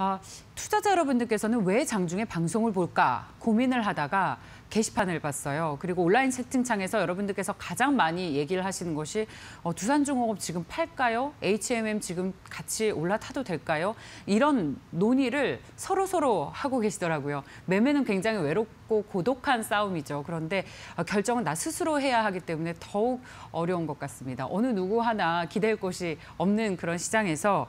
아, 투자자 여러분들께서는 왜 장중에 방송을 볼까 고민을 하다가 게시판을 봤어요. 그리고 온라인 채팅창에서 여러분들께서 가장 많이 얘기를 하시는 것이 어, 두산중공업 지금 팔까요? HMM 지금 같이 올라타도 될까요? 이런 논의를 서로 서로 하고 계시더라고요. 매매는 굉장히 외롭고 고독한 싸움이죠. 그런데 어, 결정은 나 스스로 해야 하기 때문에 더욱 어려운 것 같습니다. 어느 누구 하나 기댈 곳이 없는 그런 시장에서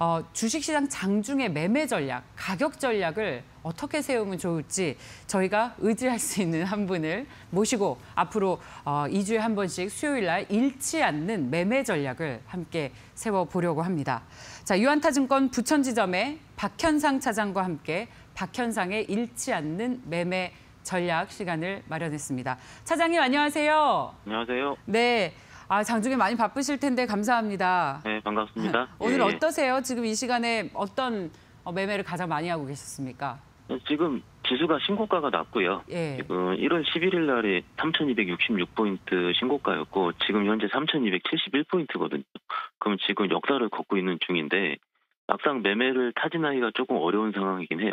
어, 주식시장 장중의 매매 전략, 가격 전략을 어떻게 세우면 좋을지 저희가 의지할 수 있는 한 분을 모시고 앞으로 어, 2주에 한 번씩 수요일 날 잃지 않는 매매 전략을 함께 세워보려고 합니다. 자, 유한타증권 부천지점의 박현상 차장과 함께 박현상의 잃지 않는 매매 전략 시간을 마련했습니다. 차장님 안녕하세요. 안녕하세요. 네. 아, 장중에 많이 바쁘실 텐데 감사합니다. 네, 반갑습니다. 오늘 예, 어떠세요? 지금 이 시간에 어떤 어, 매매를 가장 많이 하고 계셨습니까? 예. 지금 지수가 신고가가 났고요. 예. 지금 1월 11일 날에 3,266포인트 신고가였고 지금 현재 3,271포인트거든요. 그럼 지금 역사를 걷고 있는 중인데 막상 매매를 타진하기가 조금 어려운 상황이긴 해요.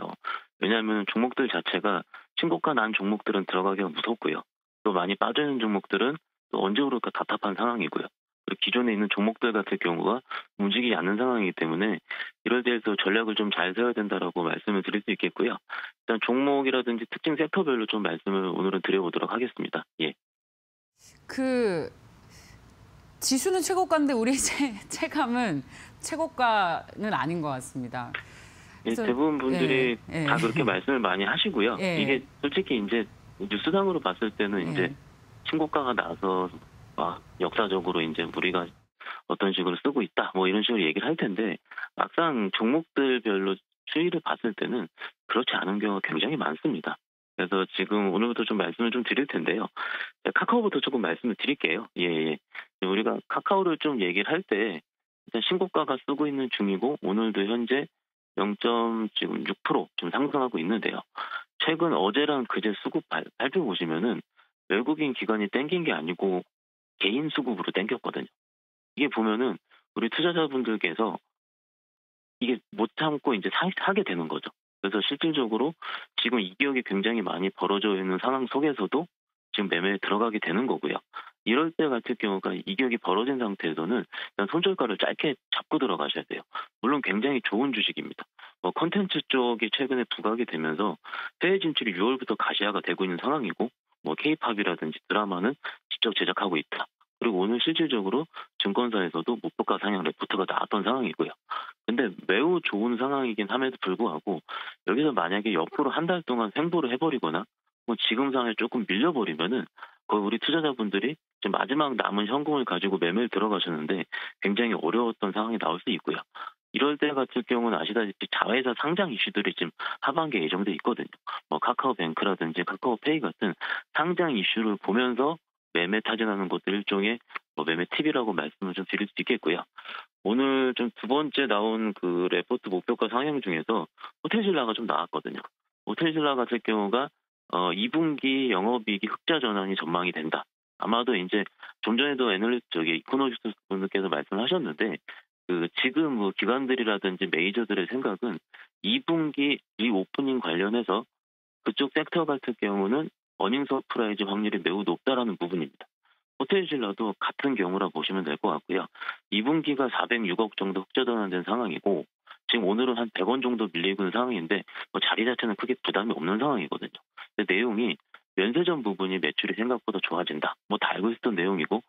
왜냐하면 종목들 자체가 신고가 난 종목들은 들어가기가 무섭고요. 또 많이 빠져있는 종목들은 또 언제 오를까 답답한 상황이고요. 기존에 있는 종목들 같은 경우가 움직이지 않는 상황이기 때문에 이럴 때에서 전략을 좀 잘 세워야 된다라고 말씀을 드릴 수 있겠고요. 일단 종목이라든지 특징 섹터별로 좀 말씀을 오늘은 드려보도록 하겠습니다. 예. 그 지수는 최고가인데 우리 체, 체감은 최고가는 아닌 것 같습니다. 예, 대부분 분들이 예, 예. 다 그렇게 말씀을 많이 하시고요. 예. 이게 솔직히 이제 뉴스상으로 봤을 때는 이제 예. 신고가가 나서 막 역사적으로 이제 우리가 어떤 식으로 쓰고 있다 뭐 이런 식으로 얘기를 할 텐데 막상 종목들별로 추이를 봤을 때는 그렇지 않은 경우가 굉장히 많습니다. 그래서 지금 오늘부터 좀 말씀을 좀 드릴 텐데요. 네, 카카오부터 조금 말씀을 드릴게요. 예, 예. 우리가 카카오를 좀 얘기를 할 때 일단 신고가가 쓰고 있는 중이고 오늘도 현재 0.6%좀 상승하고 있는데요. 최근 어제랑 그제 수급 발, 발표 보시면은 외국인 기관이 땡긴 게 아니고 개인 수급으로 땡겼거든요. 이게 보면은 우리 투자자분들께서 이게 못 참고 이제 사, 사게 되는 거죠. 그래서 실질적으로 지금 이 기억이 굉장히 많이 벌어져 있는 상황 속에서도 지금 매매에 들어가게 되는 거고요. 이럴 때 같은 경우가 이격이 벌어진 상태에서는 그냥 손절가를 짧게 잡고 들어가셔야 돼요. 물론 굉장히 좋은 주식입니다. 뭐 컨텐츠 쪽이 최근에 부각이 되면서 해외 진출이 6월부터 가시화가 되고 있는 상황이고 뭐 케이팝이라든지 드라마는 직접 제작하고 있다. 그리고 오늘 실질적으로 증권사에서도 목표가 상향 레포트가 나왔던 상황이고요. 근데 매우 좋은 상황이긴 함에도 불구하고 여기서 만약에 옆으로 한 달 동안 횡보를 해버리거나 뭐 지금 상에 조금 밀려버리면은 거의 우리 투자자분들이 지금 마지막 남은 현금을 가지고 매매를 들어가셨는데 굉장히 어려웠던 상황이 나올 수 있고요. 이럴 때 같은 경우는 아시다시피 자회사 상장 이슈들이 지금 하반기에 예정돼 있거든요. 뭐 카카오뱅크라든지 카카오페이 같은 상장 이슈를 보면서 매매 타진하는 것들 일종의 뭐 매매 팁이라고 말씀을 좀 드릴 수 있겠고요. 오늘 좀 두 번째 나온 그 레포트 목표가 상향 중에서 호텔신라가 좀 나왔거든요. 호텔신라 같은 경우가 어 2분기 영업이익이 흑자 전환이 전망이 된다. 아마도 이제 좀 전에도 애널리스트 저기 이코노미스트 분들께서 말씀하셨는데 그 지금 뭐 기관들이라든지 메이저들의 생각은 2분기 reopening 관련해서 그쪽 섹터 같은 경우는 earning surprise 확률이 매우 높다라는 부분입니다. 호텔신라도 같은 경우라 보시면 될 것 같고요. 2분기가 406억 정도 흑자 전환된 상황이고 지금 오늘은 한 100원 정도 밀리고 있는 상황인데 뭐 자리 자체는 크게 부담이 없는 상황이거든요. 근데 내용이 면세점 부분이 매출이 생각보다 좋아진다. 뭐 다 알고 있었던 내용이고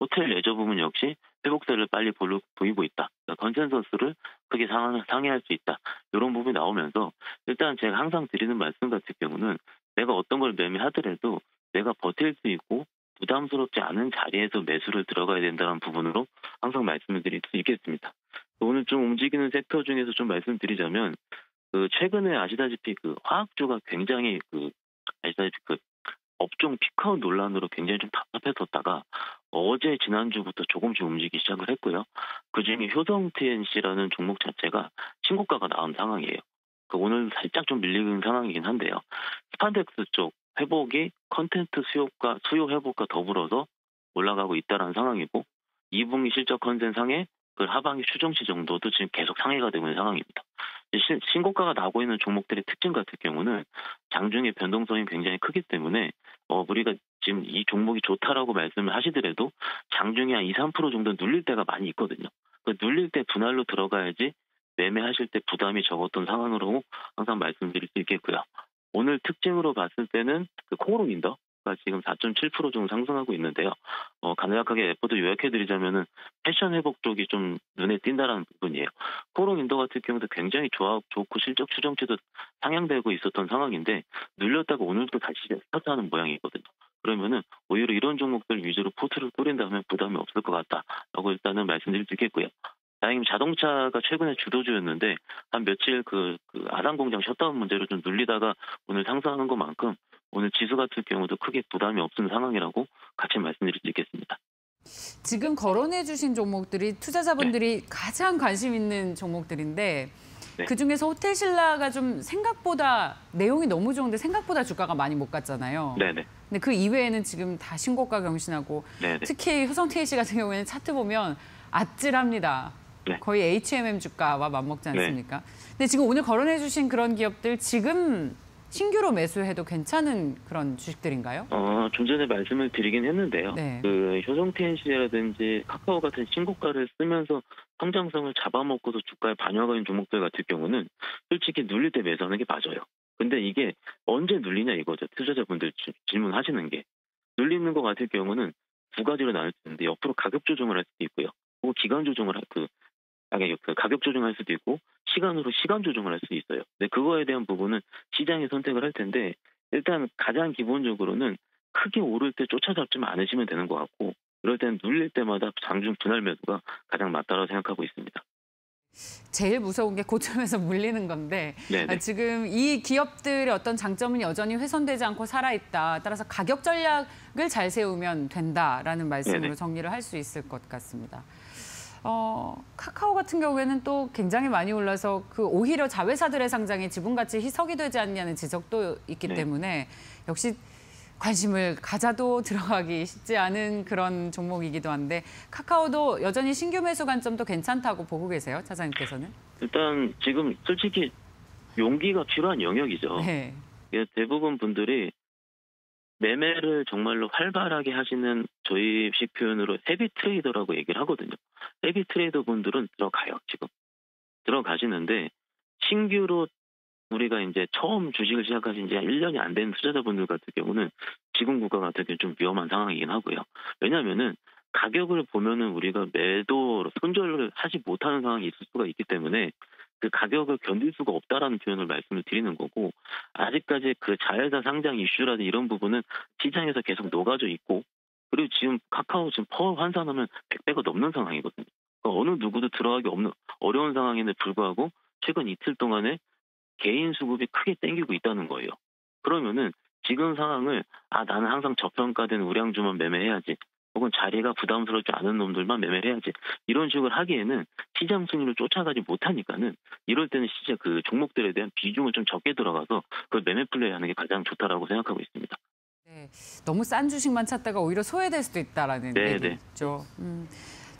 호텔 레저 부분 역시 회복세를 빨리 보이고 있다. 그러니까 consensus를 크게 상, 상회할 수 있다. 이런 부분이 나오면서 일단 제가 항상 드리는 말씀 같은 경우는 내가 어떤 걸 매매하더라도 내가 버틸 수 있고 부담스럽지 않은 자리에서 매수를 들어가야 된다는 부분으로 항상 말씀을 드릴 수 있겠습니다. 오늘 좀 움직이는 섹터 중에서 좀 말씀드리자면 그 최근에 아시다시피 그 화학주가 굉장히 그 아시다시피 그 업종 peak out 논란으로 굉장히 좀 답답했었다가 어제 지난주부터 조금씩 움직이기 시작을 했고요. 그중에 효성티앤씨라는 종목 자체가 신고가가 나온 상황이에요. 그 오늘 살짝 좀 밀리는 상황이긴 한데요. 스판덱스 쪽 회복이 컨텐츠 수요가 수요 회복과 더불어서 올라가고 있다는 상황이고 2분기 실적 컨센상에 그 하반기 추정치 정도도 지금 계속 상해가 되고 있는 상황입니다. 신- 신고가가 나오고 있는 종목들의 특징 같은 경우는 장중의 변동성이 굉장히 크기 때문에 어, 우리가 지금 이 종목이 좋다라고 말씀을 하시더라도 장중에 한 2, 3% 정도 눌릴 때가 많이 있거든요. 그 눌릴 때 분할로 들어가야지 매매하실 때 부담이 적었던 상황으로 항상 말씀드릴 수 있겠고요. 오늘 특징으로 봤을 때는 그 코오롱인더 가 지금 4.7% 정도 상승하고 있는데요. 어, 간략하게 리포트 요약해드리자면은 패션 회복 쪽이 좀 눈에 띈다라는 부분이에요. 코오롱인더 같은 경우도 굉장히 좋아, 좋고 실적 추정치도 상향되고 있었던 상황인데 눌렸다가 오늘도 다시 스타트하는 모양이거든요. 그러면은 오히려 이런 종목들 위주로 포트를 꾸린다면 부담이 없을 것 같다라고 일단은 말씀드릴 수 있겠고요. 다행히 자동차가 최근에 주도주였는데 한 며칠 그, 그 아산 공장 셧다운 문제로 좀 눌리다가 오늘 상승하는 것만큼 오늘 지수 같은 경우도 크게 부담이 없는 상황이라고 같이 말씀드릴 수 있겠습니다. 지금 거론해 주신 종목들이 투자자분들이 가장 관심 있는 종목들인데 네. 그중에서 호텔신라가 좀 생각보다 내용이 너무 좋은데 생각보다 주가가 많이 못 갔잖아요. 네네. 근데 그 이외에는 지금 다 신고가 경신하고 네네. 특히 효성 TAC 같은 경우에는 차트 보면 아찔합니다. 네. 거의 HMM 주가와 맞먹지 않습니까? 근데 지금 오늘 거론해 주신 그런 기업들 지금 신규로 매수해도 괜찮은 그런 주식들인가요? 어, 좀 전에 말씀을 드리긴 했는데요. 네. 그 효성TNC라든지 카카오 같은 신고가를 쓰면서 성장성을 잡아먹고도 주가에 반영하고 있는 종목들 같은 경우는 솔직히 눌릴 때 매수하는 게 맞아요. 근데 이게 언제 눌리냐 이거죠. 투자자분들 지- 질문하시는 게. 눌리는 것 같은 경우는 두 가지로 나눌 수 있는데 옆으로 가격 조정을 할 수도 있고요. 혹은 기간 조정을 할 그, 그 가격 조정할 수도 있고 시간으로 시간 조정을 할 수도 있어요. 근데 그거에 대한 부분은 시장이 선택을 할 텐데 일단 가장 기본적으로는 크게 오를 때 쫓아잡지만 않으시면 되는 것 같고 그럴 때는 눌릴 때마다 장중 분할 매수가 가장 맞다고 생각하고 있습니다. 제일 무서운 게 고점에서 물리는 건데 네네. 아, 지금 이 기업들의 어떤 장점은 여전히 훼손되지 않고 살아있다. 따라서 가격 전략을 잘 세우면 된다라는 말씀으로 네네. 정리를 할 수 있을 것 같습니다. 어, 카카오 같은 경우에는 또 굉장히 많이 올라서 그 오히려 자회사들의 상장에 지분 가치 희석이 되지 않냐는 지적도 있기 네. 때문에 역시 관심을 가져도 들어가기 쉽지 않은 그런 종목이기도 한데 카카오도 여전히 신규 매수 관점도 괜찮다고 보고 계세요, 차장님께서는? 일단 지금 솔직히 용기가 필요한 영역이죠. 네. 예, 대부분 분들이 매매를 정말로 활발하게 하시는 저희식 표현으로 헤비 트레이더라고 얘기를 하거든요. 헤비 트레이더 분들은 들어가요, 지금. 들어가시는데 신규로 우리가 이제 처음 주식을 시작하신 지 1년이 안 된 투자자분들 같은 경우는 지금 구가 같은 경우는 좀 위험한 상황이긴 하고요. 왜냐하면은 가격을 보면은 우리가 매도 손절을 하지 못하는 상황이 있을 수가 있기 때문에 그 가격을 견딜 수가 없다라는 표현을 말씀을 드리는 거고 아직까지 그 자회사 상장 이슈라든 이런 부분은 시장에서 계속 녹아져 있고 그리고 지금 카카오 지금 퍼 환산하면 100배가 넘는 상황이거든요. 그러니까 어느 누구도 들어가기 없는 어려운 상황임에도 불구하고 최근 이틀 동안에 개인 수급이 크게 땡기고 있다는 거예요. 그러면은 지금 상황을 아 나는 항상 저평가된 우량주만 매매해야지 혹은 자리가 부담스럽지 않은 놈들만 매매해야지 이런 식으로 하기에는 시장 승률을 쫓아가지 못하니까는 이럴 때는 진짜 그 종목들에 대한 비중을 좀 적게 들어가서 그 매매 플레이하는 게 가장 좋다라고 생각하고 있습니다. 네. 너무 싼 주식만 찾다가 오히려 소외될 수도 있다라는 네, 얘기죠. 음.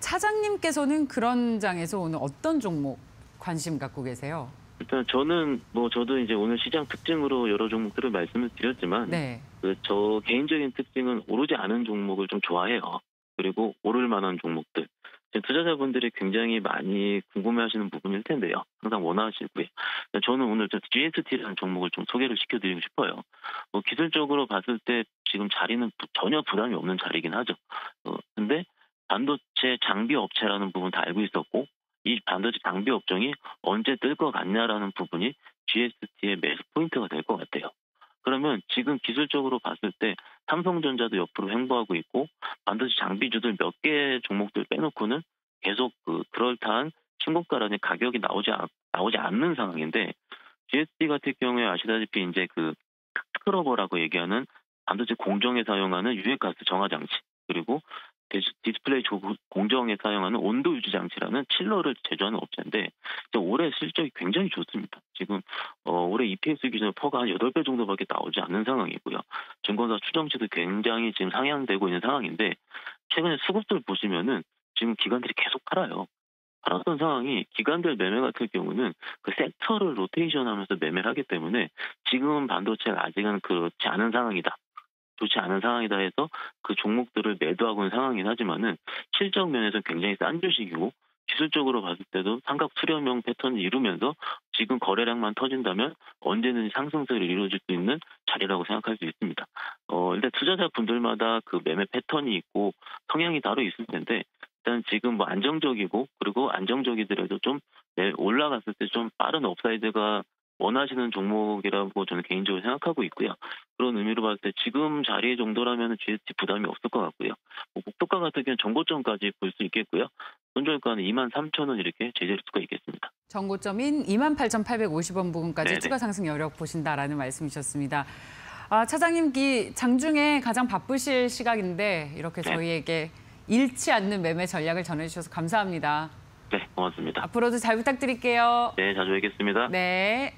차장님께서는 그런 장에서 오늘 어떤 종목 관심 갖고 계세요? 일단 저는 뭐 저도 이제 오늘 시장 특징으로 여러 종목들을 말씀을 드렸지만 네. 그 저 개인적인 특징은 오르지 않은 종목을 좀 좋아해요. 그리고 오를 만한 종목들. 투자자분들이 굉장히 많이 궁금해하시는 부분일 텐데요. 항상 원하시고요. 저는 오늘 좀 GST라는 종목을 좀 소개를 시켜드리고 싶어요. 뭐 기술적으로 봤을 때 지금 자리는 부- 전혀 부담이 없는 자리긴 하죠. 어, 근데 반도체 장비 업체라는 부분 다 알고 있었고 이 반도체 장비 업종이 언제 뜰 것 같냐라는 부분이 GST의 매수 포인트가 될 것 같아요. 그러면 지금 기술적으로 봤을 때 삼성전자도 옆으로 횡보하고 있고 반도체 장비주들 몇 개 종목들 빼놓고는 계속 그 그럴듯한 신고가라는 가격이 나오지 않, 나오지 않는 상황인데 GST 같은 경우에 아시다시피 이제 그 scrubber라고 얘기하는 반도체 공정에 사용하는 유해가스 정화 장치 그리고 디스- 디스플레이 조- 공정에 사용하는 온도 유지 장치라는 chiller를 제조하는 업체인데 올해 실적이 굉장히 좋습니다. 지금 어, 올해 EPS 기준 PER가 한 8배 정도밖에 나오지 않는 상황이고요. 증권사 추정치도 굉장히 지금 상향되고 있는 상황인데 최근에 수급들 보시면은 지금 기관들이 계속 팔아요. 팔았던 상황이 기관별 매매 같은 경우는 그 섹터를 로테이션 하면서 매매를 하기 때문에 지금은 반도체가 아직은 그렇지 않은 상황이다. 좋지 않은 상황이다 해서 그 종목들을 매도하고 있는 상황이긴 하지만은 실적 면에서 굉장히 싼 주식이고 기술적으로 봤을 때도 삼각 수렴형 패턴을 이루면서 지금 거래량만 터진다면 언제든지 상승세를 이루어질 수 있는 자리라고 생각할 수 있습니다. 어, 일단 투자자 분들마다 그 매매 패턴이 있고 성향이 따로 있을 텐데 일단 지금 뭐 안정적이고 그리고 안정적이더라도 좀 네, 올라갔을 때 좀 빠른 upside가 원하시는 종목이라고 저는 개인적으로 생각하고 있고요. 그런 의미로 봤을 때 지금 자리 정도라면 GST 부담이 없을 것 같고요. 뭐 목표가 같은 경우는 전고점까지 볼 수 있겠고요. 손절가는 2만 3천 원 이렇게 제시할 수가 있겠습니다. 정고점인 28,850원 부근까지 네네. 추가 상승 여력 보신다라는 말씀이셨습니다. 아, 차장님, 이 장중에 가장 바쁘실 시각인데 이렇게 네. 저희에게 잃지 않는 매매 전략을 전해주셔서 감사합니다. 네, 고맙습니다. 앞으로도 잘 부탁드릴게요. 네, 자주 뵙겠습니다. 네.